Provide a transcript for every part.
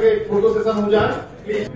करके photo session हो जाए please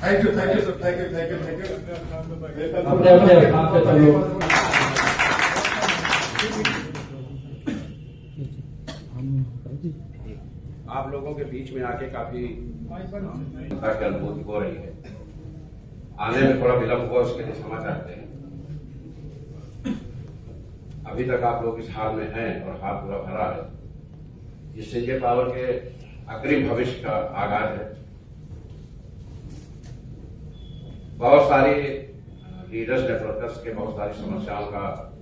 thank you thank you sir thank you thank you thank you आप लोगों के बीच में आके काफ़ी चिंता की अनुभूति हो रही है। आने में थोड़ा विलंब हुआ, उसके लिए क्षमा चाहते हैं। अभी तक आप लोग इस हाल में हैं और हाल पूरा भरा है। ये संजय पावर के अग्रिम भविष्य का आगाज़ है। बहुत सारी लीडर्स नेटवर्कर्स के बहुत सारी समस्याओं का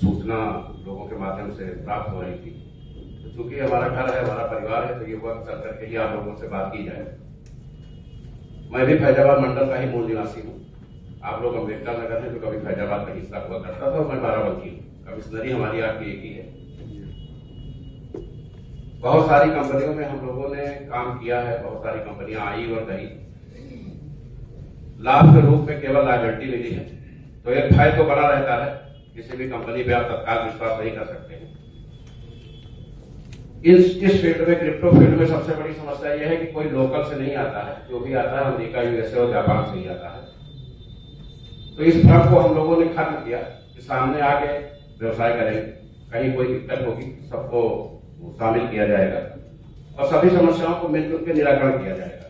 सूचना लोगों के माध्यम से प्राप्त हो रही थी। तो चूँकि हमारा घर है, हमारा परिवार है तो ये वक्त चल करके ही आप लोगों से बात की जाए। मैं भी फैजाबाद मंडल का ही मूल निवासी हूँ। आप लोग अंबेडकर नगर है जो कभी फैजाबाद का हिस्सा हुआ करता था और मैं बाराबंकी हूँ। कमिश्नरी हमारी आपकी एक ही है। बहुत सारी कंपनियों में हम लोगों ने काम किया है, बहुत सारी कंपनियाँ आई और गई। लाभ के रूप में केवल लाइबिलिटी मिली है। तो एक भय तो बना रहता है, किसी भी कंपनी पे आप तत्काल विश्वास नहीं कर सकते। हैं इस इस फ़ील्ड में क्रिप्टो फ़ील्ड में सबसे बड़ी समस्या यह है कि कोई लोकल से नहीं आता है। जो भी आता है, अमेरिका यूएसए और जापान से ही आता है। तो इस भ्रम को हम लोगों ने खत्म किया। कि सामने आके व्यवसाय करेंगे कहीं कोई दिक्कत होगी, सबको शामिल किया जाएगा। और सभी समस्याओं को मिलकर के निराकरण किया जाएगा।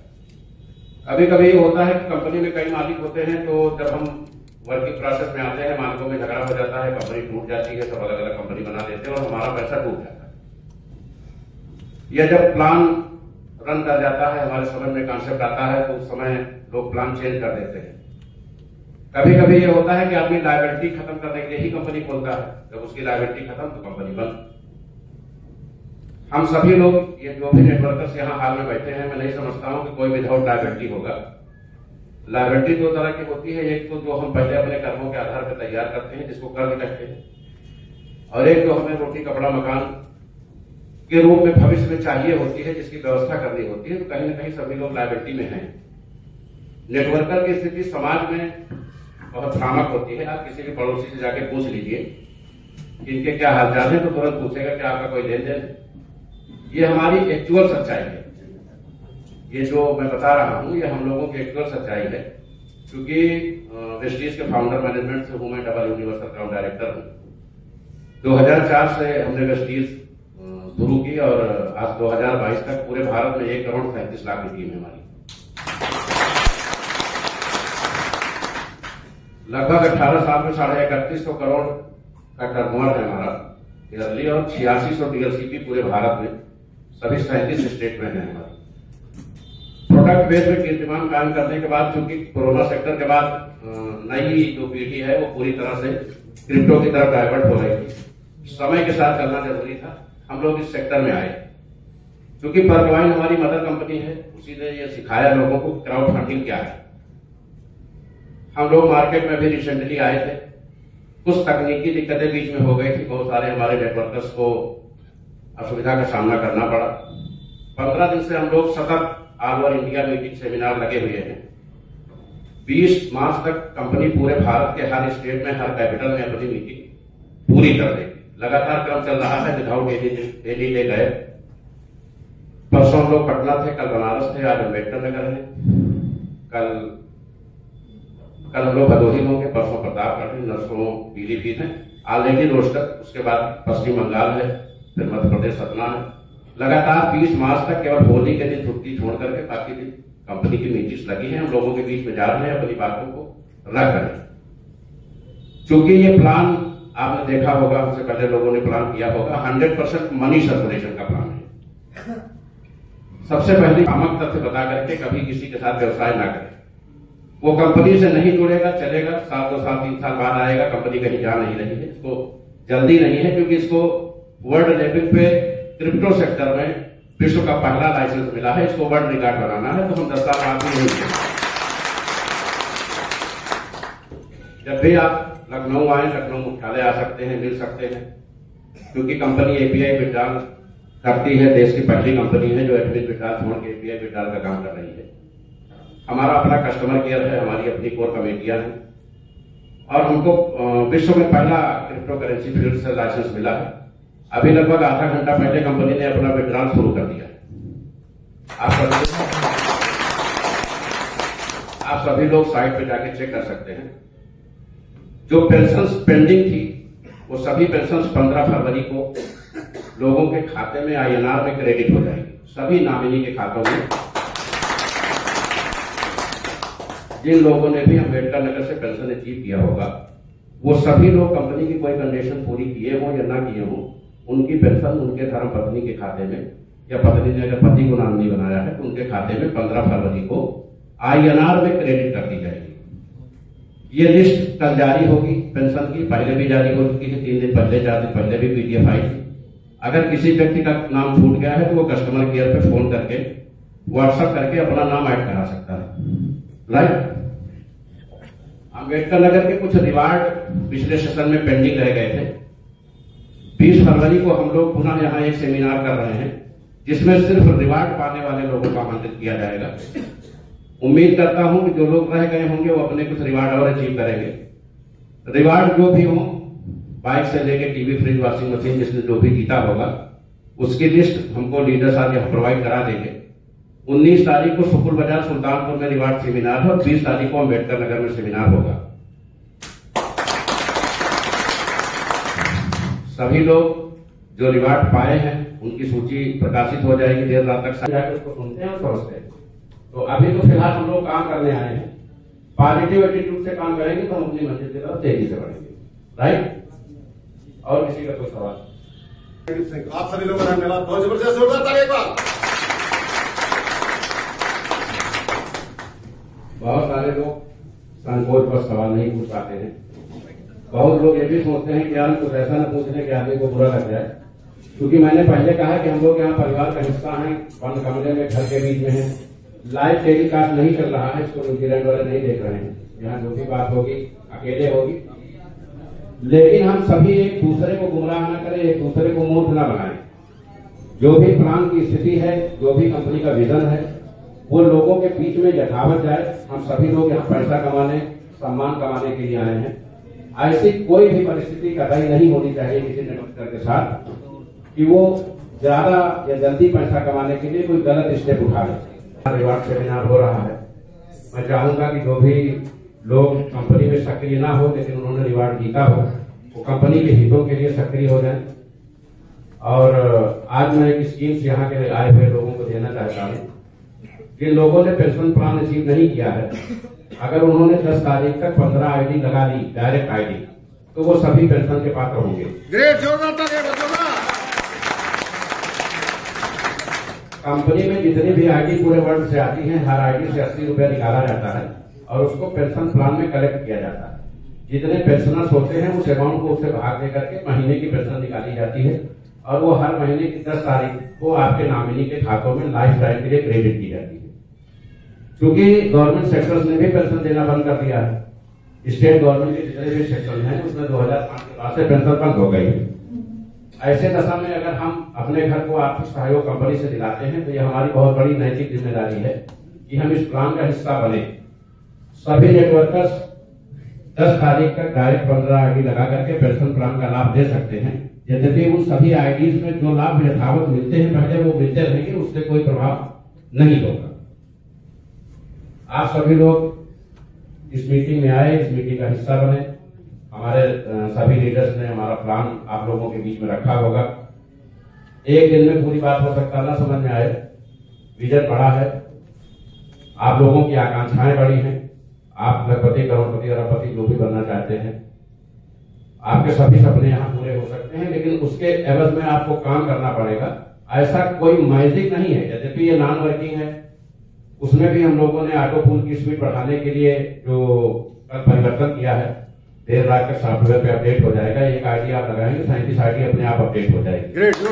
कभी कभी होता है कि कंपनी में कई मालिक होते हैं तो जब हम वर्किंग प्रोसेस में आते हैं, मालिकों में झगड़ा हो जाता है कंपनी टूट जाती है, सब अलग अलग कंपनी बना देते हैं और हमारा पैसा टूट जाता है। यह जब प्लान रन कर जाता है, हमारे समझ में कॉन्सेप्ट आता है तो उस समय लोग प्लान चेंज कर देते हैं। कभी कभी ये होता है कि आदमी लाइबिलिटी खत्म करने के लिए ही कंपनी खोलता है। जब उसकी लाइबिलिटी खत्म तो कंपनी बंद। हम सभी लोग, ये जो भी नेटवर्कर्स यहाँ हाल में बैठे हैं, मैं नहीं समझता हूँ कि कोई विदाउट लाइबिलिटी होगा। लाइबिलिटी दो तरह की होती है। एक तो जो हम पहले अपने कर्मों के आधार पर तैयार करते हैं, जिसको कर्म कहते हैं। और एक जो हमें रोटी, कपड़ा, मकान के रूप में भविष्य में चाहिए होती है, जिसकी व्यवस्था करनी होती है तो कहीं ना कहीं सभी लोग लाइबिलिटी में हैं। नेटवर्कर की स्थिति समाज में बहुत भ्रामक होती है। आप किसी भी पड़ोसी से जाके पूछ लीजिए इनके क्या हालचाल है तो तुरंत पूछेगा कि आपका कोई लेन देन है। ये हमारी एक्चुअल सच्चाई है। ये जो मैं बता रहा हूँ, ये हम लोगों की एक्चुअल सच्चाई है, क्योंकि वेस्टीज के फाउंडर मैनेजमेंट से हूँ मैं डबल यूनिवर्सल ग्राउंड डायरेक्टर हूँ। 2004 से हमने वेस्टीज शुरू की और आज 2022 तक पूरे भारत में एक करोड़ सैंतीस लाख की है हमारी। लगभग 18 साल में साढ़े इकतीस सौ करोड़ का टर्नओवर है हमारा। ईयरली और छियासी सौ डीएलसीपी पूरे भारत में सभी सैंतीस स्टेट में है हमारी। प्रोडक्ट बेस में कीर्तिमान कायम करने के बाद, चूँकि कोरोना सेक्टर के बाद नई जो पीढ़ी है, वो पूरी तरह से क्रिप्टो की तरफ़ डाइवर्ट हो रही थी। समय के साथ चलना ज़रूरी था। हम लोग इस सेक्टर में आए। क्योंकि परवाइन हमारी मदर कंपनी है उसी ने ये सिखाया लोगों को क्राउड फंडिंग क्या है। हम लोग मार्केट में भी रिसेंटली आए थे। कुछ तकनीकी दिक्कतें बीच में हो गई थी, बहुत सारे हमारे नेटवर्कर्स को असुविधा का सामना करना पड़ा। पंद्रह दिन से हम लोग सतत all over India meeting seminar लगे हुए हैं। 20 मार्च तक कंपनी पूरे भारत के हर स्टेट में, हर कैपिटल में अपनी मीटिंग पूरी कर देगी। लगातार क्रम चल रहा है विदाउट डेली डे गए। परसों हम लोग पटना थे, कल बनारस थे, आज अंबेडकर नगर है। कल कल हम लोग भदोही होंगे, परसों प्रतापगढ़ है नरसों, पीलीभीत है। ऑलरेडी रोस्टर उसके बाद पश्चिम बंगाल है, फिर मध्य प्रदेश सतना है। लगातार 20 मार्च तक केवल होली के दिन छुट्टी छोड़ करके बाकी दिन कंपनी की मीटिंग्स लगी है, हम लोगों के बीच में जा रहे हैं अपनी बातों को रख रहे हैं। चूँकि ये प्लान आपने देखा होगा हमसे पहले लोगों ने प्लान किया होगा। 100 परसेंट मनी सर्कुलेशन का प्लान है। सबसे पहले आमक तथ्य बता करके कभी किसी के साथ व्यवसाय ना करें। वो कंपनी से नहीं जुड़ेगा, चलेगा सात दो साल, तीन साल बाद आएगा कंपनी कहीं जा नहीं रही है। इसको जल्दी नहीं है, क्योंकि इसको वर्ल्ड लेवल पे क्रिप्टो सेक्टर में विश्व का पहला लाइसेंस मिला है। इसको वर्ल्ड रिकॉर्ड बनाना है तो हम दस साल बाद नहीं। जब भी आप लखनऊ आए, लखनऊ मुख्यालय आ सकते हैं, मिल सकते हैं। क्योंकि कंपनी एपीआई विड्रॉल करती है, देश की पहली कंपनी है जो एडमिट विड्रॉल छोड़ के एपीआई विड्रॉल का काम कर रही है। हमारा अपना कस्टमर केयर है, हमारी अपनी कोर कमेटियाँ हैं। और हमको विश्व में पहला क्रिप्टो करेंसी फ़ील्ड से लाइसेंस मिला है। अभी लगभग आधा घंटा पहले कंपनी ने अपना विड्रॉल शुरू कर दिया आप सभी लोग साइट पे जाके चेक कर सकते हैं। जो पेंशन पेंडिंग थी, वो सभी पेंशन 15 फरवरी को लोगों के खाते में आईएनआर में क्रेडिट हो जाएगी। सभी नामिनी के खातों में। जिन लोगों ने भी अंबेडकर नगर से पेंशन अचीव किया होगा, वो सभी लोग कंपनी की कोई कंडीशन पूरी किए हो या ना किए हो, उनकी पेंशन उनके धर्म पत्नी के खाते में, या पत्नी ने अगर पति को नामिनी बनाया है तो उनके खाते में पंद्रह फरवरी को आईएनआर में क्रेडिट कर दी जाएगी। ये लिस्ट कल जारी होगी पेंशन की पहले भी जारी हो चुकी है, तीन दिन पहले चार दिन पहले भी पीडीएफ आई थी अगर किसी व्यक्ति का नाम छूट गया है तो वो कस्टमर केयर पे फ़ोन करके व्हाट्सएप करके अपना नाम ऐड करा सकता है। राइट अंबेडकर नगर के कुछ रिवार्ड पिछले सेशन में पेंडिंग रह गए थे। 20 फरवरी को हम लोग पुनः यहाँ एक सेमिनार कर रहे हैं, जिसमें सिर्फ़ रिवार्ड पाने वाले लोगों को आमंत्रित किया जाएगा। उम्मीद करता हूँ कि जो लोग रह गए होंगे वो अपने कुछ रिवार्ड और अचीव करेंगे। रिवार्ड जो भी हो बाइक से लेके टीवी फ्रिज वॉशिंग मशीन जिसने जो भी जीता होगा, उसकी लिस्ट हमको लीडर साहब यहाँ प्रोवाइड करा देंगे। 19 तारीख को सुकुल बाज़ार, सुल्तानपुर में रिवार्ड सेमिनार है और 20 तारीख को अंबेडकर नगर में सेमिनार होगा। सभी लोग जो रिवार्ड पाए हैं, उनकी सूची प्रकाशित हो जाएगी, देर रात तक। उसको सुनते हैं और समझते हैं। तो अभी तो फ़िलहाल हम लोग काम करने आए हैं। पॉजिटिव एटीट्यूड से काम करेंगे तो हम अपनी मंजिल की तरफ़ तेज़ी से बढ़ेंगे। राइट और किसी का कोई सवाल? आप सभी लोगों का धन्यवाद। बहुत ज़बरदस्त जोरदार ताली एक बार। बहुत सारे लोग संकोच पर सवाल नहीं पूछ पाते हैं। बहुत लोग ये भी सोचते हैं कि यार कुछ ऐसा न पूछ लें कि आदमी को बुरा लग जाए। क्योंकि मैंने पहले कहा कि हम लोग यहाँ परिवार का हिस्सा हैं बंद कमरे में घर के बीच में हैं। लाइव टेलीकास्ट नहीं चल रहा है, इसको न्यूजीलैंड वाले नहीं देख रहे हैं। यहाँ भी बात होगी, अकेले होगी। लेकिन हम सभी एक दूसरे को गुमराह न करें, एक दूसरे को मूर्ख न बनाएँ। जो भी प्लान की स्थिति है, जो भी कंपनी का विजन है, वो लोगों के बीच में यथावत जाए, हम सभी लोग यहाँ पैसा कमाने, सम्मान कमाने के लिए आए हैं। ऐसी कोई भी परिस्थिति कतई नहीं होनी चाहिए किसी नेटवर्कर के साथ, कि वो ज़्यादा या जल्दी पैसा कमाने के लिए कोई गलत स्टेप उठा ले। रिवार्ड सेमिनार हो रहा है। मैं चाहूँगा कि जो भी लोग कंपनी में सक्रिय ना हो, लेकिन उन्होंने रिवार्ड जीता हो, वो कंपनी के हितों के लिए सक्रिय हो जाए। और आज मैं एक स्कीम्स यहाँ के आए हुए लोगों को देना चाहता हूँ। जिन लोगों ने पेंशन प्लान अचीव नहीं किया है, अगर उन्होंने 10 तारीख तक 15 आईडी लगा ली डायरेक्ट आईडी तो वो सभी पेंशन के पात्र होंगे ग्रेट जोरदार ताली एक बार जोरदार कंपनी में जितनी भी आईडी पूरे वर्ल्ड से आती है, हर आईडी से अस्सी रुपया निकाला जाता है और उसको पेंशन प्लान में कलेक्ट किया जाता है। जितने पेंशनर्स होते हैं, उस अमाउंट को उससे भाग दे करके महीने की पेंशन निकाली जाती है और वो हर महीने की दस तारीख को आपके नामिनी के खातों में लाइफ टाइम के लिए क्रेडिट की जाती है। क्योंकि गवर्नमेंट सेक्टर्स ने भी पेंशन देना बंद कर दिया है। स्टेट गवर्नमेंट के जितने भी सेक्टर हैं, उसमें 2005 के बाद से पेंशन बंद हो गई है। ऐसे दशा में अगर हम अपने घर को आर्थिक सहयोग कंपनी से दिलाते हैं तो ये हमारी बहुत बड़ी नैतिक ज़िम्मेदारी है कि हम इस प्लान का हिस्सा बने। सभी नेटवर्कर्स 10 तारीख तक डायरेक्ट पंद्रह आईडी लगा करके पेंशन प्लान का लाभ दे सकते हैं। यद्यपि उन सभी आईडीज में जो लाभ यथावत मिलते हैं, पहले वो मिलते रहेंगे, उससे कोई प्रभाव नहीं होगा। आप सभी लोग इस मीटिंग में आए, इस मीटिंग का हिस्सा बने। हमारे सभी लीडर्स ने हमारा प्लान आप लोगों के बीच में रखा होगा। एक दिन में पूरी बात हो सकता ना समझ में आए? विजन बड़ा है। आप लोगों की आकांक्षाएँ बड़ी हैं। आप लखपति, करोड़पति, अरबपति जो भी बनना चाहते हैं, आपके सभी सपने यहाँ पूरे हो सकते हैं, लेकिन उसके एवज में आपको काम करना पड़ेगा। ऐसा कोई मैजिक नहीं है। यद्यपि ये नॉन वर्किंग है, उसमें भी हम लोगों ने ऑटो पूल की स्पीड बढ़ाने के लिए जो कल परिवर्तन किया है देर रात का सॉफ्टवेयर पे अपडेट हो जाएगा। एक आईडी आप लगाएँगे सैंतीस आईडी अपने आप अपडेट हो जाएगी। ग्रेट तो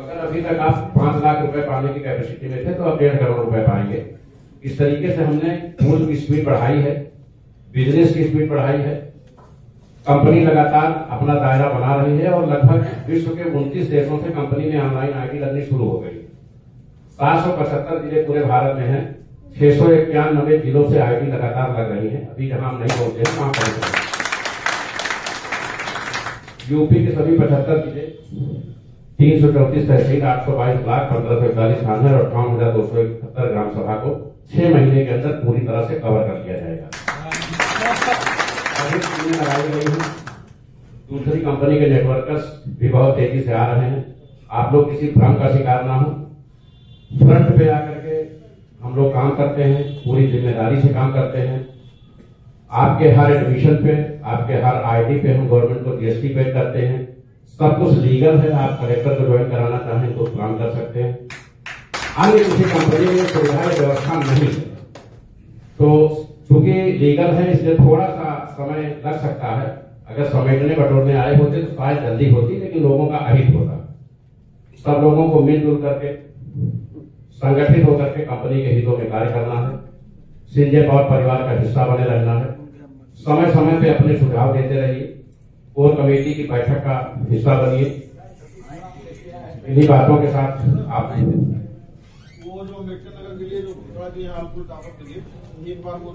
अगर अभी तक आप पाँच लाख रुपए पाने की कैपेसिटी में थे तो आप डेढ़ करोड़ रुपए पाएँगे। इस तरीके से हमने फूल की स्पीड बढ़ाई है बिज़नेस की स्पीड बढ़ाई है। कंपनी लगातार अपना दायरा बना रही है और लगभग विश्व के उनतीस देशों से कंपनी में ऑनलाइन आईडी लगनी शुरू हो गई। सात सौ पचहत्तर ज़िले पूरे भारत में हैं। छह सौ इक्यानबे जिलों से आईडी लगातार लग रही है। अभी जहाँ हम नहीं पहुँचे, वहाँ पहुँचे। यूपी के सभी पचहत्तर ज़िले, तीन सौ चौतीस तहसील, आठ सौ बाईस ब्लॉक, पंद्रह सौ इकतालीस थाने और अठावन हज़ार दो सौ इकहत्तर ग्राम सभा को छह महीने के अंदर पूरी तरह से कवर कर लिया जाएगा। दूसरी कंपनी के नेटवर्कर्स भी बहुत तेज़ी से आ रहे हैं। आप लोग किसी भ्रम का शिकार ना हो। फ्रंट पे आकर के हम लोग काम करते हैं, पूरी ज़िम्मेदारी से काम करते हैं। आपके हर एडमिशन पे, आपके हर आईडी पे हम गवर्नमेंट को जीएसटी पे करते हैं। सब कुछ लीगल है, आप कलेक्टर को ज्वाइन कराना चाहें तो काम कर सकते हैं। अन्य किसी कंपनी में सुविधा व्यवस्था नहीं तो चूँकि लीगल है, इसलिए थोड़ा सा समय लग सकता है। अगर समेटने बटोरने आए होते तो शायद जल्दी होती, लेकिन लोगों का अहित होता। सब लोगों को मिलजुल करके संगठित होकर के कंपनी के हितों में कार्य करना है। सिंजय पावर परिवार का हिस्सा बने रहना है। समय समय पे अपने सुझाव देते रहिए कोर कमेटी की बैठक का हिस्सा बनिए। इन्हीं बातों के साथ आप वो जो अंबेडकर नगर के लिए जो दिया आपको बार वो